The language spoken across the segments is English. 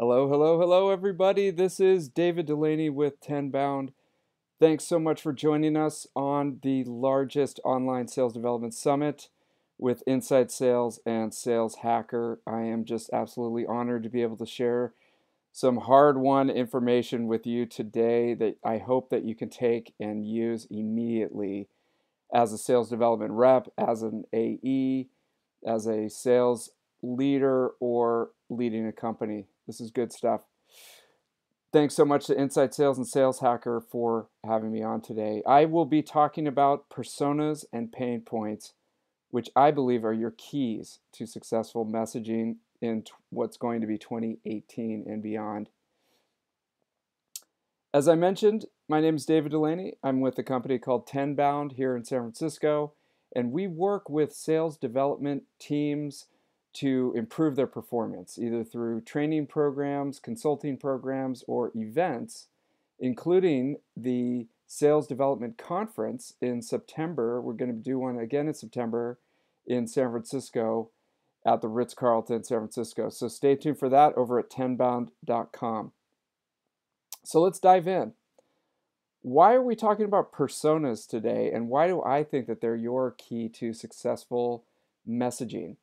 Hello, hello, hello, everybody. This is David Dulany with Tenbound. Thanks so much for joining us on the largest online sales development summit with Inside Sales and Sales Hacker. I am just absolutely honored to be able to share some hard-won information with you today that I hope that you can take and use immediately as a sales development rep, as an AE, as a sales leader, or leading a company. This is good stuff. Thanks so much to Inside Sales and Sales Hacker for having me on today. I will be talking about personas and pain points, which I believe are your keys to successful messaging in what's going to be 2018 and beyond. As I mentioned, my name is David Dulany. I'm with a company called Tenbound here in San Francisco, and we work with sales development teams to improve their performance, either through training programs, consulting programs, or events, including the Sales Development Conference in September. We're going to do one again in September in San Francisco at the Ritz Carlton, San Francisco. So stay tuned for that over at tenbound.com. So let's dive in. Why are we talking about personas today, and why do I think that they're your key to successful messaging?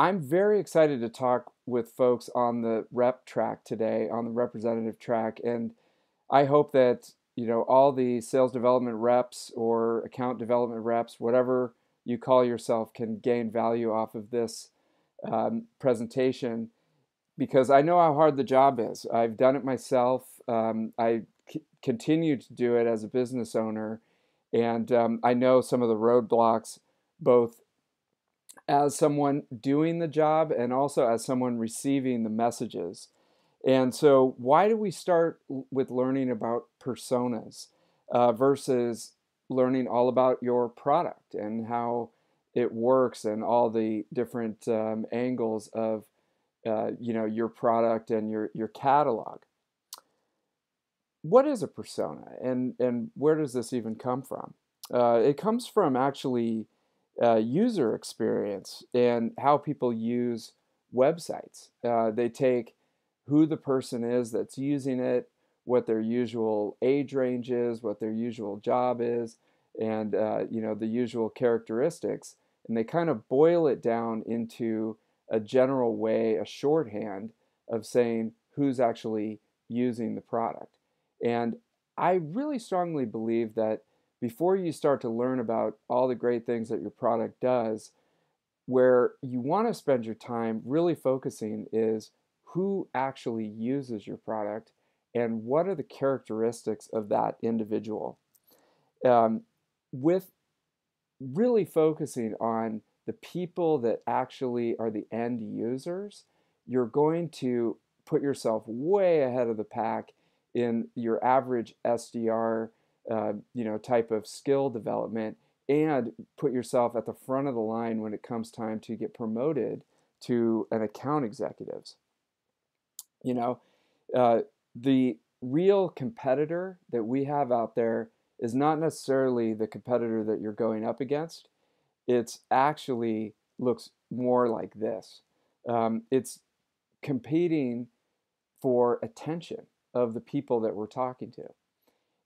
I'm very excited to talk with folks on the rep track today, on the representative track, and I hope that you know all the sales development reps or account development reps, whatever you call yourself, can gain value off of this um, presentation because I know how hard the job is. I've done it myself. Um, I c- continue to do it as a business owner, and um, I know some of the roadblocks, both as someone doing the job and also as someone receiving the messages. And so, why do we start with learning about personas uh, versus learning all about your product and how it works and all the different um, angles of uh, you know your product and your your catalog? What is a persona, and and where does this even come from? Uh, it comes from actually uh, user experience and how people use websites. Uh, they take who the person is that's using it, what their usual age range is, what their usual job is, and uh, you know the usual characteristics, and they kind of boil it down into a general way, a shorthand of saying who's actually using the product. And I really strongly believe that before you start to learn about all the great things that your product does, where you want to spend your time really focusing is who actually uses your product and what are the characteristics of that individual. Um, with really focusing on the people that actually are the end users, you're going to put yourself way ahead of the pack in your average SDR uh, you know type of skill development and put yourself at the front of the line when it comes time to get promoted to an account executives you know uh, the real competitor that we have out there is not necessarily the competitor that you're going up against. It's actually looks more like this. Um, it's competing for attention of the people that we're talking to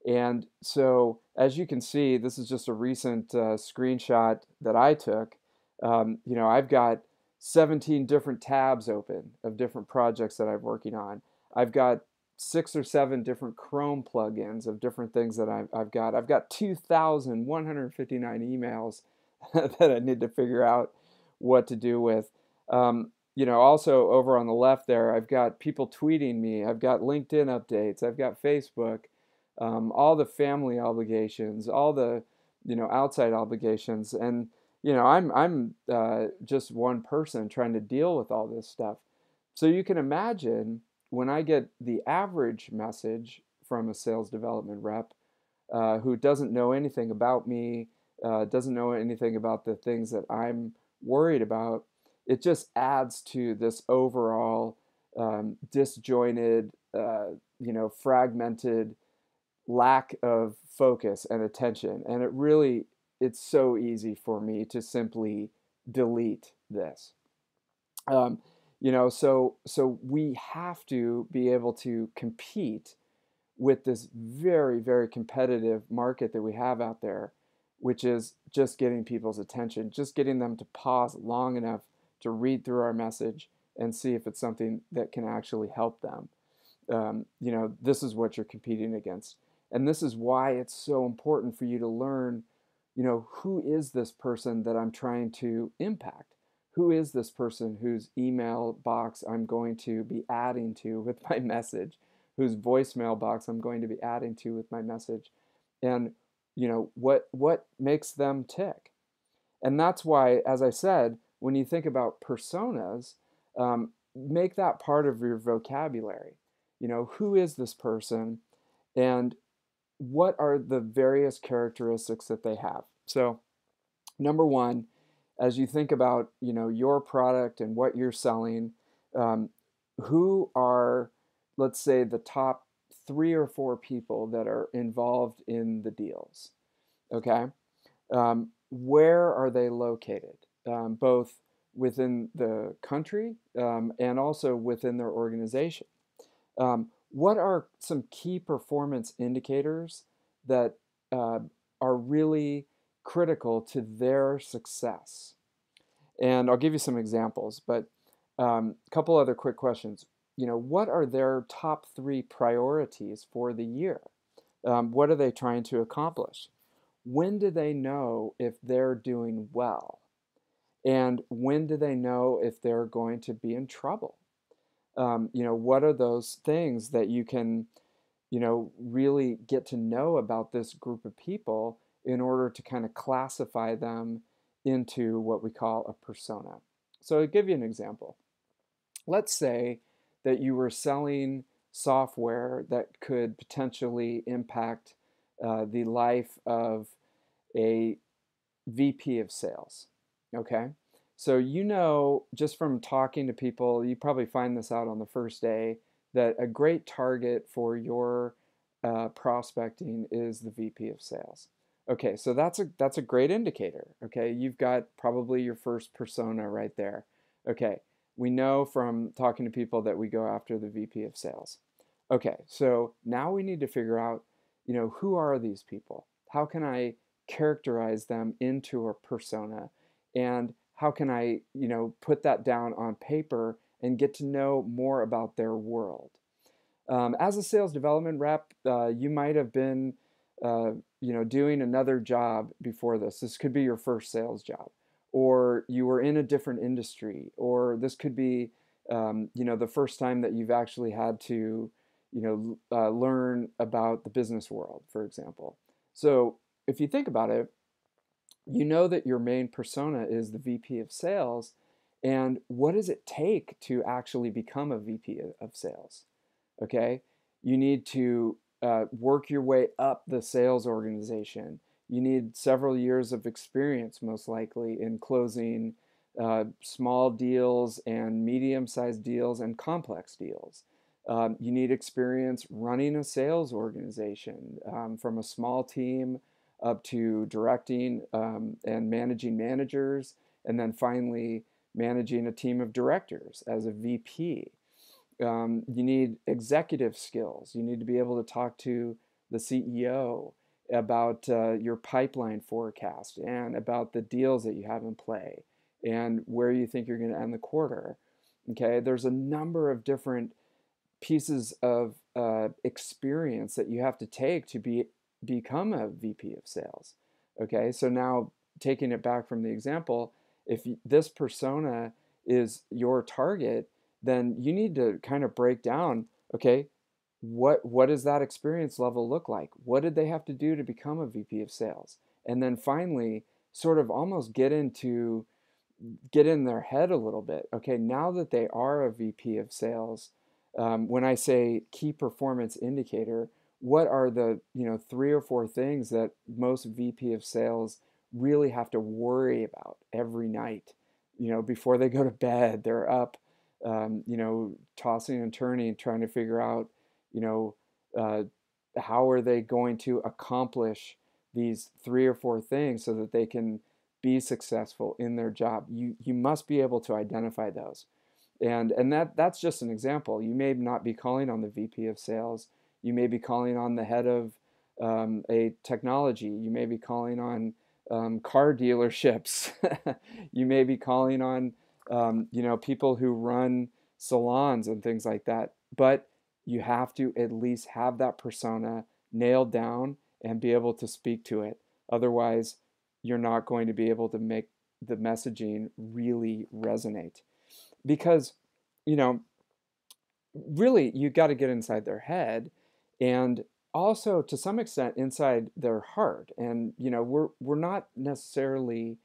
and so, as you can see, this is just a recent uh, screenshot that I took. Um, you know, I've got 17 different tabs open of different projects that I'm working on. I've got six or seven different Chrome plugins of different things that I've, I've got. I've got 2,159 emails that I need to figure out what to do with. Um, you know, also over on the left there, I've got people tweeting me. I've got LinkedIn updates. I've got Facebook um, all the family obligations, all the you know outside obligations, and you know I'm I'm uh, just one person trying to deal with all this stuff. So you can imagine when I get the average message from a sales development rep uh, who doesn't know anything about me, uh, doesn't know anything about the things that I'm worried about, it just adds to this overall um, disjointed, uh, you know, fragmented lack of focus and attention. And it really, it's so easy for me to simply delete this. Um, you know, so so we have to be able to compete with this very very competitive market that we have out there, which is just getting people's attention, just getting them to pause long enough to read through our message and see if it's something that can actually help them. Um, you know, this is what you're competing against. And this is why it's so important for you to learn, you know, who is this person that I'm trying to impact? Who is this person whose email box I'm going to be adding to with my message? Whose voicemail box I'm going to be adding to with my message? And, you know, what what makes them tick? And that's why, as I said, when you think about personas, um, make that part of your vocabulary. You know, who is this person? And what are the various characteristics that they have? So, number one, as you think about you know your product and what you're selling, um, who are let's say the top three or four people that are involved in the deals? Okay, um, where are they located? Um, both within the country um, and also within their organization. Um, what are some key performance indicators that uh, are really critical to their success? And I'll give you some examples, but a um, couple other quick questions. You know, what are their top three priorities for the year? Um, what are they trying to accomplish? When do they know if they're doing well? And when do they know if they're going to be in trouble? Um, you know, what are those things that you can, you know, really get to know about this group of people in order to kind of classify them into what we call a persona. So I'll give you an example. Let's say that you were selling software that could potentially impact uh, the life of a VP of sales. Okay. So you know, just from talking to people, you probably find this out on the first day that a great target for your uh, prospecting is the VP of sales. Okay, so that's a that's a great indicator. Okay, you've got probably your first persona right there. Okay, we know from talking to people that we go after the VP of sales. Okay, so now we need to figure out, you know, who are these people? How can I characterize them into a persona? And how can I, you know, put that down on paper and get to know more about their world? Um, as a sales development rep, uh, you might have been, uh, you know, doing another job before this. This could be your first sales job, or you were in a different industry, or this could be, um, you know, the first time that you've actually had to, you know, uh, learn about the business world, for example. So if you think about it, you know that your main persona is the VP of sales. And what does it take to actually become a VP of sales? Okay, you need to uh, work your way up the sales organization. You need several years of experience, most likely, in closing uh, small deals and medium sized deals and complex deals. Um, you need experience running a sales organization um, from a small team up to directing um, and managing managers, and then finally managing a team of directors as a VP. Um, you need executive skills. You need to be able to talk to the CEO about uh, your pipeline forecast and about the deals that you have in play and where you think you're going to end the quarter. Okay, there's a number of different pieces of uh, experience that you have to take to be become a VP of sales. Okay, so now taking it back from the example, if this persona is your target, then you need to kind of break down, okay, what what does that experience level look like? What did they have to do to become a VP of sales? And then finally, sort of almost get into get in their head a little bit. Okay, now that they are a VP of sales, um, when I say key performance indicator, what are the you know three or four things that most VP of sales really have to worry about every night? You know, before they go to bed, they're up, um, you know, tossing and turning, trying to figure out, you know, uh, how are they going to accomplish these three or four things so that they can be successful in their job. You you must be able to identify those. And, and that, that's just an example. You may not be calling on the VP of sales. You may be calling on the head of um, a technology. You may be calling on um, car dealerships. you may be calling on um, you know people who run salons and things like that. But you have to at least have that persona nailed down and be able to speak to it. Otherwise, you're not going to be able to make the messaging really resonate. Because, you know, really, you got to get inside their head and also to some extent inside their heart. And, you know, we're, we're not necessarily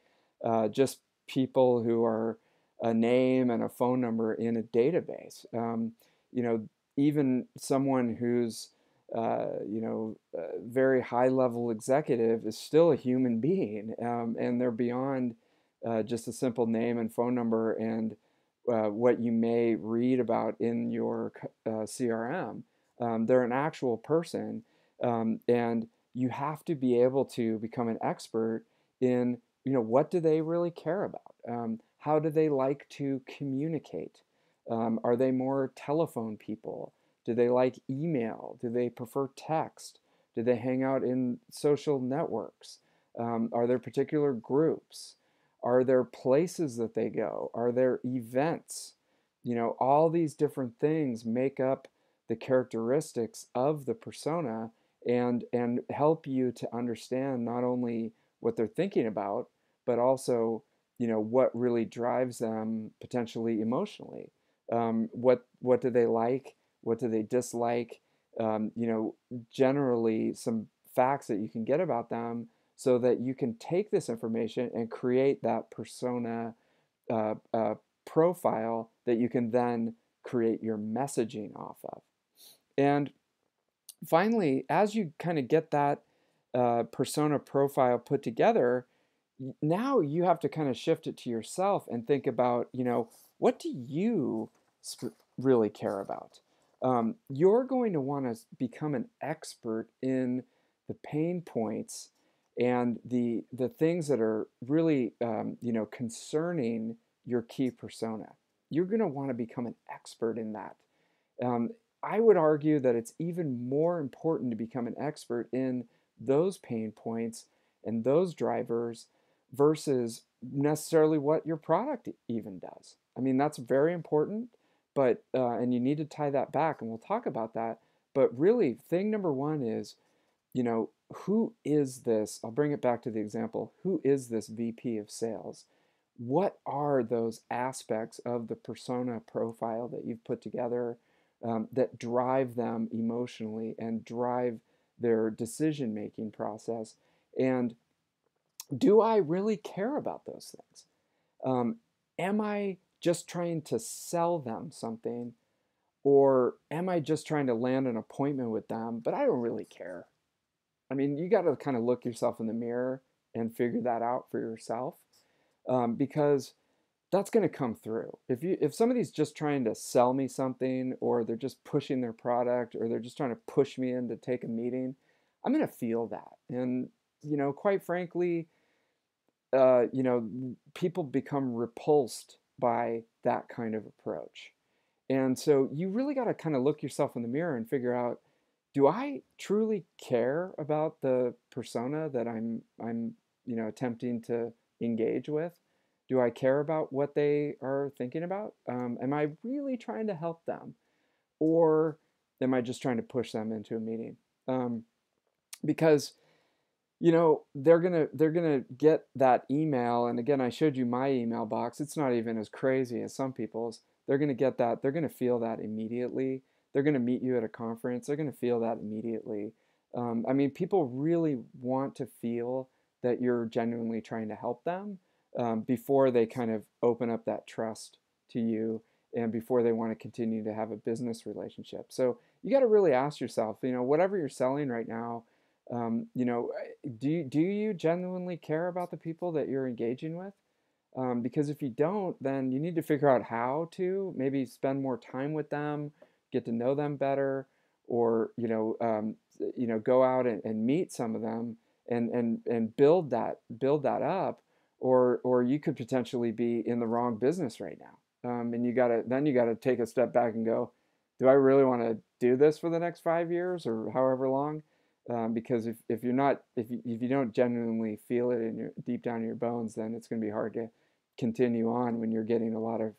uh, just people who are a name and a phone number in a database. Um, you know, even someone who's uh, you know, very high level executive is still a human being, um, and they're beyond uh, just a simple name and phone number and uh, what you may read about in your uh, CRM. Um, they're an actual person, um, and you have to be able to become an expert in, you know, what do they really care about? Um, how do they like to communicate? Um, are they more telephone people? Do they like email? Do they prefer text? Do they hang out in social networks? Um, are there particular groups? Are there places that they go? Are there events? You know, all these different things make up the characteristics of the persona and and help you to understand not only what they're thinking about, but also you know what really drives them potentially emotionally. Um, what what do they like? What do they dislike? Um, you know, generally some facts that you can get about them so that you can take this information and create that persona uh, uh, profile that you can then create your messaging off of. And finally, as you kind of get that uh, persona profile put together, now you have to kind of shift it to yourself and think about, you know, what do you really care about? um, you're going to want to become an expert in the pain points and the the things that are really um, you know concerning your key persona. You're going to want to become an expert in that. Um, I would argue that it's even more important to become an expert in those pain points and those drivers versus necessarily what your product even does. I mean, that's very important but uh, and you need to tie that back and we'll talk about that but really thing number one is you know who is this i'll bring it back to the example who is this vp of sales what are those aspects of the persona profile that you've put together um, that drive them emotionally and drive their decision making process and do i really care about those things um, am i just trying to sell them something? Or am I just trying to land an appointment with them, but I don't really care? I mean, you got to kind of look yourself in the mirror and figure that out for yourself um, because that's going to come through. If you if somebody's just trying to sell me something or they're just pushing their product or they're just trying to push me in to take a meeting, I'm going to feel that. And you know, quite frankly, uh, you know, people become repulsed by that kind of approach. And so you really got to kind of look yourself in the mirror and figure out do I truly care about the persona that I'm I'm you know attempting to engage with? Do I care about what they are thinking about? Um, am I really trying to help them, or am I just trying to push them into a meeting? Um, because you know they're gonna they're gonna get that email and again i showed you my email box it's not even as crazy as some people's they're gonna get that they're gonna feel that immediately they're gonna meet you at a conference they're gonna feel that immediately um, i mean people really want to feel that you're genuinely trying to help them um, before they kind of open up that trust to you and before they want to continue to have a business relationship so you got to really ask yourself you know whatever you're selling right now um, you know, eh, do you, do you genuinely care about the people that you're engaging with? Um, because if you don't, then you need to figure out how to maybe spend more time with them, get to know them better, or you know, um, you know, go out and, and meet some of them and and and build that build that up, or or you could potentially be in the wrong business right now. um, and you gotta then you gotta take a step back and go, do I really want to do this for the next five years or however long? Um, because if, if you're not if you, if you don't genuinely feel it in your deep down in your bones, then it's going to be hard to continue on when you're getting a lot of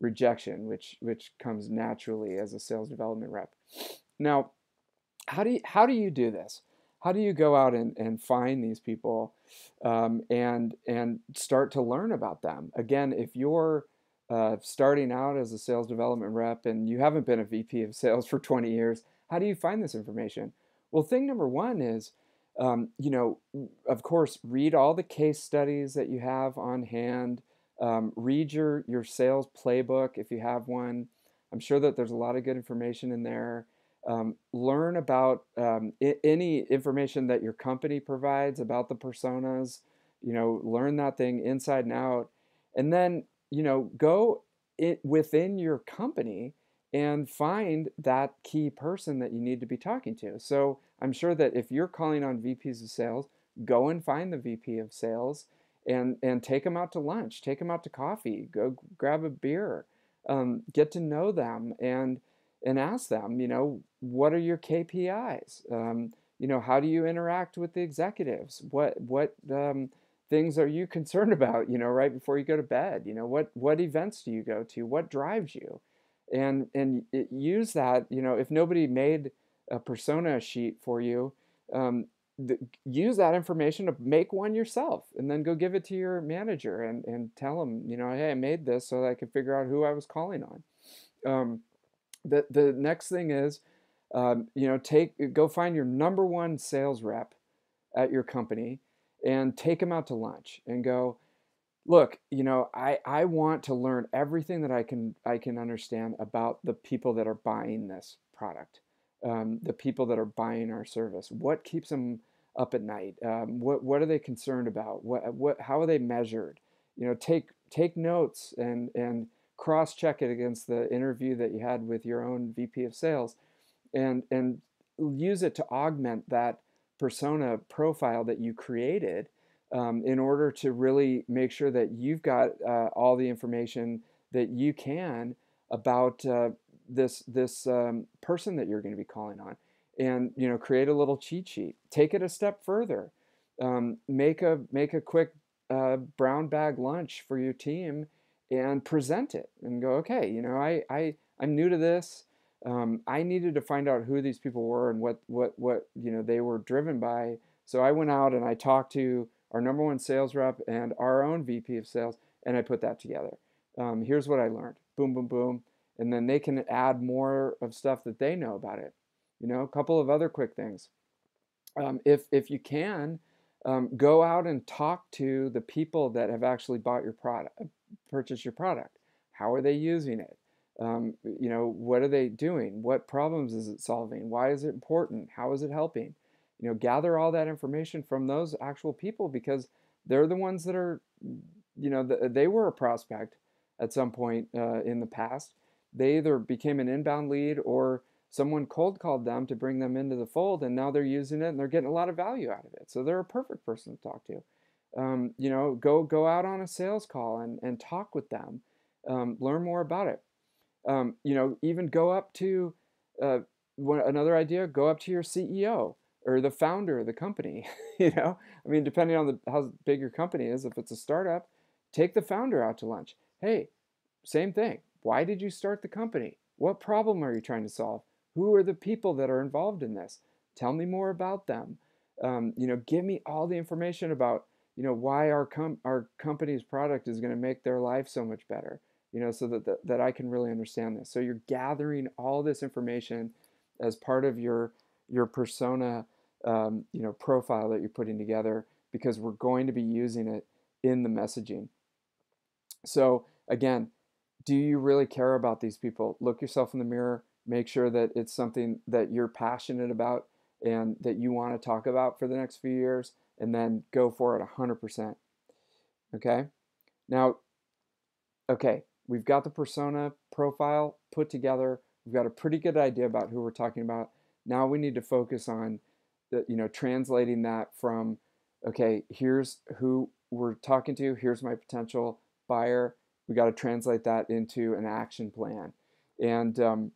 rejection, which which comes naturally as a sales development rep. Now, how do you, how do you do this? How do you go out and, and find these people um, and and start to learn about them? Again, if you're uh, starting out as a sales development rep and you haven't been a VP of sales for 20 years, how do you find this information? Well, thing number one is, um, you know, of course, read all the case studies that you have on hand. Um, read your your sales playbook if you have one. I'm sure that there's a lot of good information in there. Um, learn about um, I- any information that your company provides about the personas. You know, learn that thing inside and out, and then you know go it within your company and find that key person that you need to be talking to. So I'm sure that if you're calling on VPs of sales, go and find the VP of sales and and take them out to lunch, take them out to coffee, go grab a beer, um, get to know them, and and ask them, you know, what are your KPIs? Um, you know, how do you interact with the executives? What what um, things are you concerned about? You know, right before you go to bed. You know, what what events do you go to? What drives you? And and use that. You know, if nobody made a persona sheet for you, um, use that information to make one yourself and then go give it to your manager and, and tell them, you know, hey, I made this so that I could figure out who I was calling on. The, the next thing is, um, you know, take go find your number one sales rep at your company and take them out to lunch and go, look, you know, I, I want to learn everything that I can I can understand about the people that are buying this product, um, the people that are buying our service. What keeps them up at night? Um, what what are they concerned about? What what how are they measured? You know, take take notes and and cross check it against the interview that you had with your own VP of sales, and and use it to augment that persona profile that you created. Um, in order to really make sure that you've got uh, all the information that you can about uh, this this um, person that you're going to be calling on and you know create a little cheat sheet take it a step further um, make a make a quick uh, brown bag lunch for your team and present it and go okay you know i, I i'm new to this um, i needed to find out who these people were and what what what you know they were driven by so i went out and i talked to our number one sales rep and our own vp of sales and i put that together um, here's what i learned boom boom boom and then they can add more of stuff that they know about it you know, a couple of other quick things. Um, if if you can, um, go out and talk to the people that have actually bought your product, purchased your product. How are they using it? Um, you know, what are they doing? What problems is it solving? Why is it important? How is it helping? You know, gather all that information from those actual people because they're the ones that are, you know, the, they were a prospect at some point uh, in the past. They either became an inbound lead or someone cold called them to bring them into the fold and now they're using it and they're getting a lot of value out of it. So they're a perfect person to talk to. Um, you know go go out on a sales call and, and talk with them. Um, learn more about it. Um, you know even go up to uh, one, another idea go up to your ceo or the founder of the company you know? I mean depending on the, how big your company is if it's a startup take the founder out to lunch. Hey same thing. Why did you start the company? What problem are you trying to solve who are the people that are involved in this? Tell me more about them. Um, you know, give me all the information about you know why our com- our company's product is going to make their life so much better. You know, so that, that that I can really understand this. So you're gathering all this information as part of your your persona, um, you know, profile that you're putting together because we're going to be using it in the messaging. So again, do you really care about these people? Look yourself in the mirror make sure that it's something that you're passionate about and that you want to talk about for the next few years and then go for it 100% okay? Now okay we've got the persona profile put together we've got a pretty good idea about who we're talking about. Now we need to focus on the you know translating that from okay here's who we're talking to here's my potential buyer. We got to translate that into an action plan. And, um,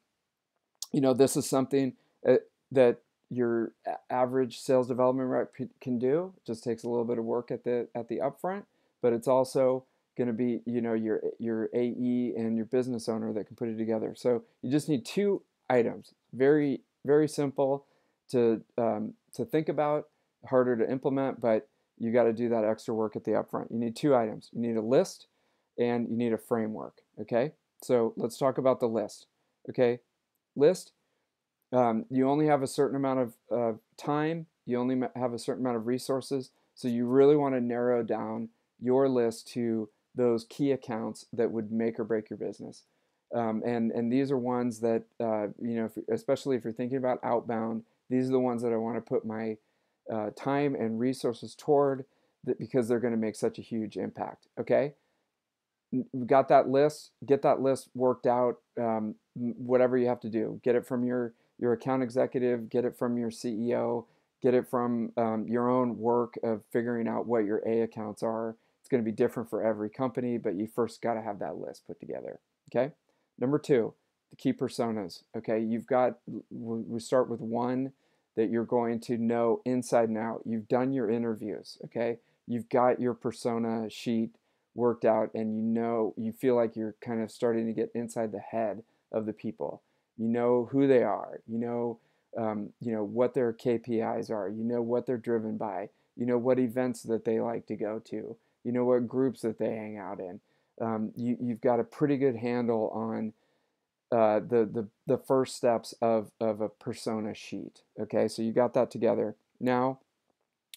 you know, this is something uh, that your average sales development rep can do. It just takes a little bit of work at the at the upfront, but it's also going to be you know your your AE and your business owner that can put it together. So you just need two items. Very very simple to um, to think about, harder to implement, but you got to do that extra work at the upfront. You need two items. You need a list and you need a framework. Okay, so let's talk about the list. Okay, list. Um, you only have a certain amount of uh, time. You only have a certain amount of resources. So you really want to narrow down your list to those key accounts that would make or break your business. Um, and and these are ones that uh, you know, if, especially if you're thinking about outbound, these are the ones that I want to put my uh, time and resources toward that because they're going to make such a huge impact. Okay, got that list. Get that list worked out. Um, whatever you have to do, get it from your your account executive, get it from your CEO, get it from um, your own work of figuring out what your A accounts are. It's going to be different for every company, but you first got to have that list put together. Okay. Number two, the key personas. Okay, you've got. We start with one that you're going to know inside and out. You've done your interviews, okay? You've got your persona sheet worked out and you know you feel like you're kind of starting to get inside the head of the people. You know who they are. You know um, you know what their KPIs are. You know what they're driven by. You know what events that they like to go to. You know what groups that they hang out in. Um, you, you've got a pretty good handle on uh, the, the, the first steps of, of a persona sheet. Okay, so you got that together. Now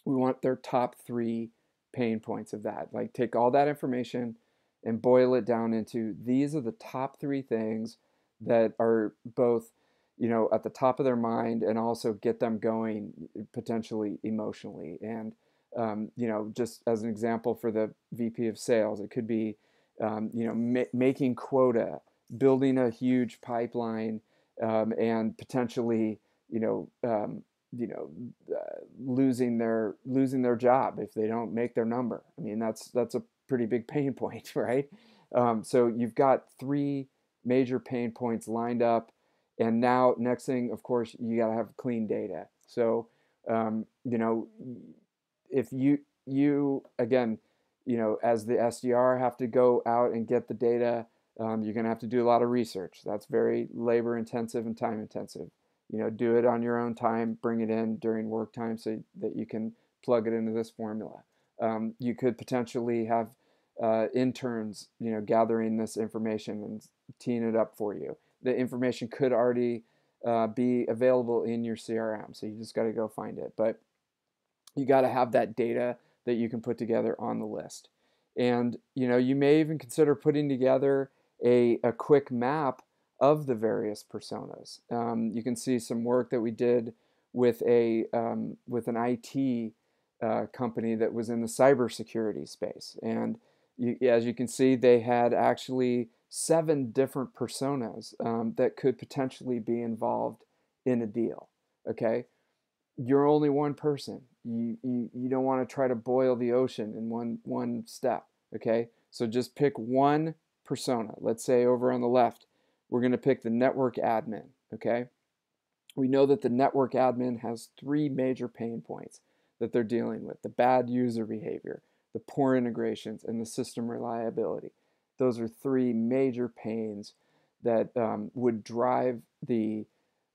we want their top three pain points of that. Like take all that information and boil it down into these are the top three things that are both you know at the top of their mind and also get them going potentially emotionally and um, you know just as an example for the vp of sales it could be um, you know ma- making quota building a huge pipeline um, and potentially, you know, um, you know, uh, losing their losing their job if they don't make their number. I mean, that's that's a pretty big pain point, right? Um, so you've got three major pain points lined up, and now next thing, of course, you got to have clean data. So um, you know, if you you again, you know, as the SDR have to go out and get the data um, you're going to have to do a lot of research. That's very labor intensive and time intensive. You know, do it on your own time, bring it in during work time so that you can plug it into this formula. Um, you could potentially have uh, interns, you know, gathering this information and teeing it up for you. The information could already uh, be available in your CRM, so you just got to go find it. But you got to have that data that you can put together on the list. And you know, you may even consider putting together a, a quick map of the various personas. Um, you can see some work that we did with a um, with an IT uh, company that was in the cybersecurity space, and you, as you can see, they had actually seven different personas um, that could potentially be involved in a deal. Okay, you're only one person. You, you, you don't want to try to boil the ocean in one one step. Okay, so just pick one persona. Let's say over on the left, we're going to pick the network admin, okay? We know that the network admin has three major pain points that they're dealing with the bad user behavior, the poor integrations, and the system reliability. Those are three major pains that um, would drive the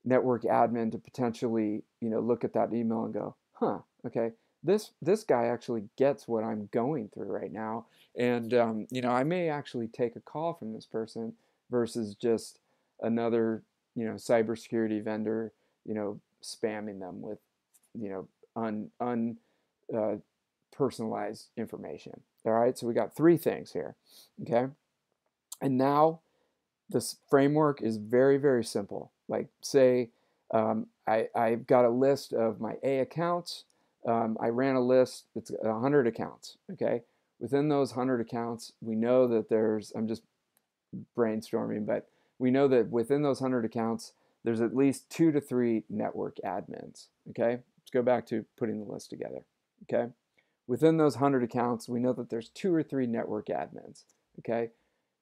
network admin to potentially, you know, look at that email and go, huh, okay, this this guy actually gets what I'm going through right now, and um, you know I may actually take a call from this person versus just another you know cybersecurity vendor you know spamming them with you know un un uh, personalized information. All right, so we got three things here, okay, and now this framework is very very simple. Like say um, I I've got a list of my A accounts um, I ran a list, it's a 100 accounts, okay? Within those 100 accounts, we know that there's, I'm just brainstorming, but we know that within those 100 accounts, there's at least two to three network admins, okay? Let's go back to putting the list together, okay? Within those 100 accounts, we know that there's two or three network admins, okay?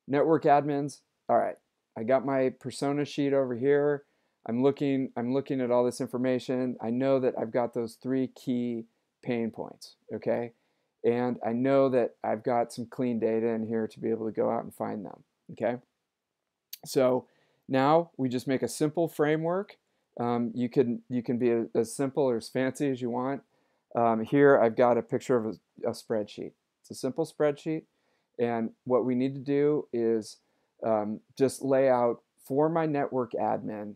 network admins, all right, I got my persona sheet over here. I'm looking I'm looking at all this information. I know that I've got those three key pain points, okay? And I know that I've got some clean data in here to be able to go out and find them, okay? So now we just make a simple framework. Um, you can you can be as simple or as fancy as you want. Um, here I've got a picture of a, a, spreadsheet. It's a simple spreadsheet, and what we need to do is um, just lay out for my network admin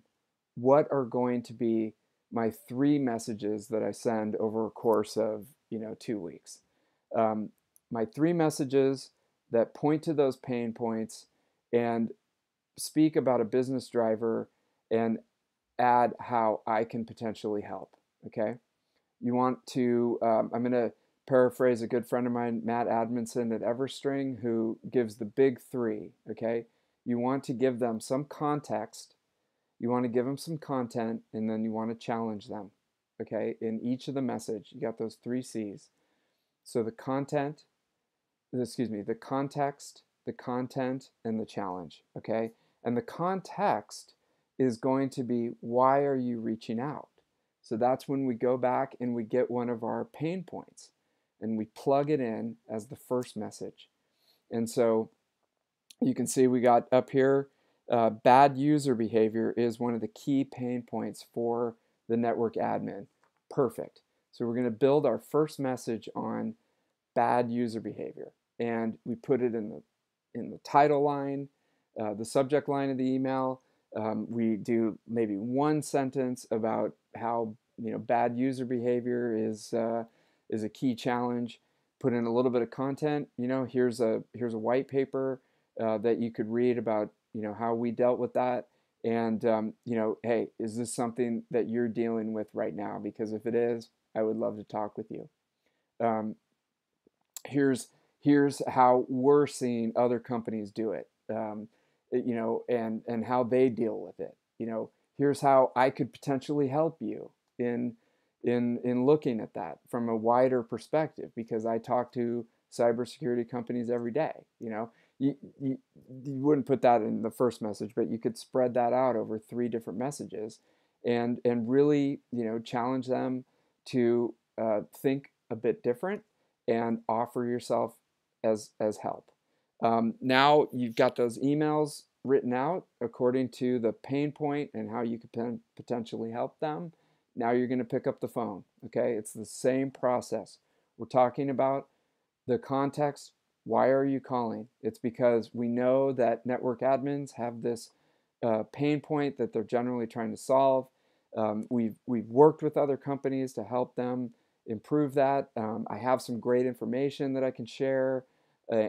what are going to be my three messages that I send over a course of you know two weeks. Um, my three messages that point to those pain points and speak about a business driver and add how I can potentially help. Okay, you want to. Um, I'm going to paraphrase a good friend of mine, Matt Amundson at Everstring, who gives the big three. Okay, you want to give them some context you want to give them some content and then you want to challenge them okay in each of the message you got those three c's so the content excuse me the context the content and the challenge okay and the context is going to be why are you reaching out so that's when we go back and we get one of our pain points and we plug it in as the first message and so you can see we got up here uh, bad user behavior is one of the key pain points for the network admin. Perfect. So we're going to build our first message on bad user behavior, and we put it in the in the title line, uh, the subject line of the email. Um, we do maybe one sentence about how you know bad user behavior is uh, is a key challenge. Put in a little bit of content. You know, here's a here's a white paper uh, that you could read about you know how we dealt with that and um, you know hey is this something that you're dealing with right now because if it is i would love to talk with you um, here's here's how we're seeing other companies do it um, you know and and how they deal with it. You know here's how i could potentially help you in in in looking at that from a wider perspective because i talk to cybersecurity companies every day you know. You, you, you wouldn't put that in the first message, but you could spread that out over three different messages and, and really, you know, challenge them to uh, think a bit different and offer yourself as, as help. Um, now you've got those emails written out according to the pain point and how you could potentially help them. Now you're going to pick up the phone. Okay, it's the same process. We're talking about the context why are you calling? It's because we know that network admins have this uh, pain point that they're generally trying to solve. Um, we've, we've worked with other companies to help them improve that. Um, I have some great information that I can share uh,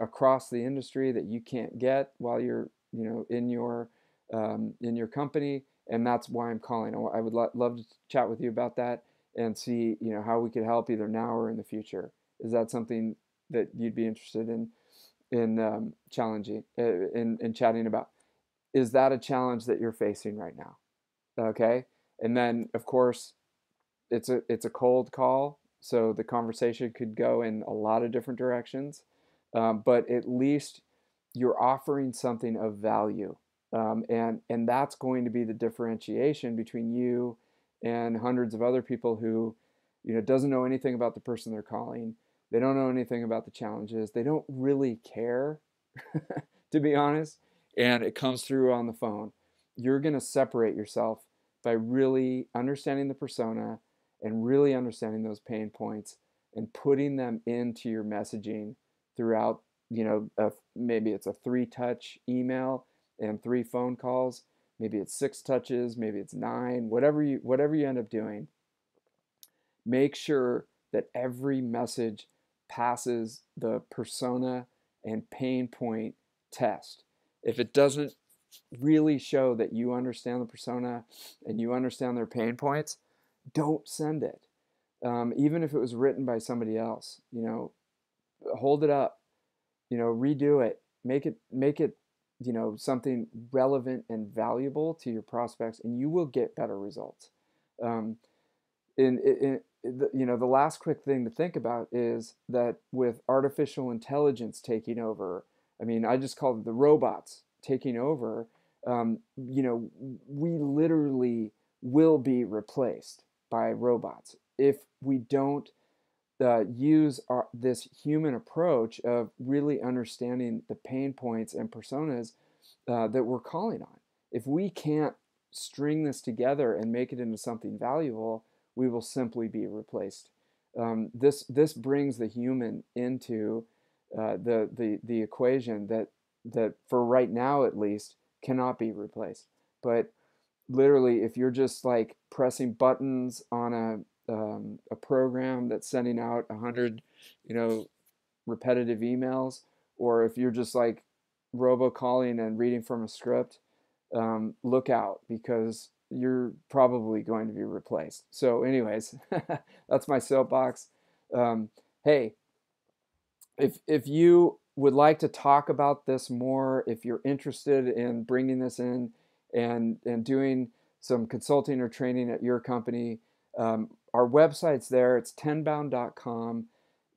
across the industry that you can't get while you're you know in your um, in your company, and that's why I'm calling. I would lo- love to chat with you about that and see you know how we could help either now or in the future. Is that something that you'd be interested in in um, challenging uh, in in chatting about. Is that a challenge that you're facing right now? Okay, and then of course, it's a it's a cold call, so the conversation could go in a lot of different directions, um, but at least you're offering something of value, um, and and that's going to be the differentiation between you and hundreds of other people who, you know, doesn't know anything about the person they're calling they don't know anything about the challenges. They don't really care, to be honest. And it comes through on the phone. You're going to separate yourself by really understanding the persona and really understanding those pain points and putting them into your messaging throughout, you know, a, maybe it's a three touch email and three phone calls. Maybe it's six touches, maybe it's nine, whatever you whatever you end up doing. Make sure that every message passes the persona and pain point test. If it doesn't really show that you understand the persona and you understand their pain points, don't send it. Um, even if it was written by somebody else, you know, hold it up, you know, redo it, make it, make it, you know, something relevant and valuable to your prospects, and you will get better results. Um, in, in, the, you know, the last quick thing to think about is that with artificial intelligence taking over I mean, I just call it the robots taking over. Um, you know, we literally will be replaced by robots if we don't uh, use our, this human approach of really understanding the pain points and personas uh, that we're calling on. If we can't string this together and make it into something valuable, we will simply be replaced. Um, this this brings the human into uh, the the the equation that that for right now at least cannot be replaced. But literally, if you're just like pressing buttons on a um, a program that's sending out a hundred, you know, repetitive emails, or if you're just like robocalling and reading from a script, um, look out because you're probably going to be replaced. So, anyways, that's my soapbox. Um, hey, if if you would like to talk about this more, if you're interested in bringing this in and and doing some consulting or training at your company, um, our website's there. It's tenbound.com.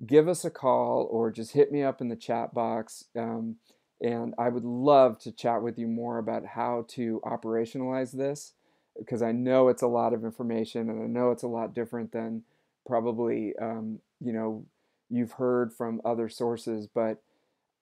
Give us a call or just hit me up in the chat box. Um, and I would love to chat with you more about how to operationalize this because I know it's a lot of information and I know it's a lot different than probably um, you know you've heard from other sources. But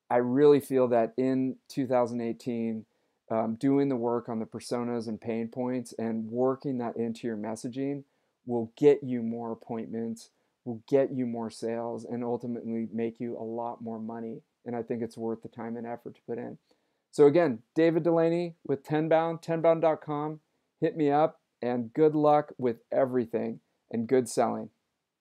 I really feel that in 2018, um, doing the work on the personas and pain points and working that into your messaging will get you more appointments, will get you more sales, and ultimately make you a lot more money. And I think it's worth the time and effort to put in. So again, David Dulany with Tenbound, tenbound.com. Hit me up and good luck with everything and good selling.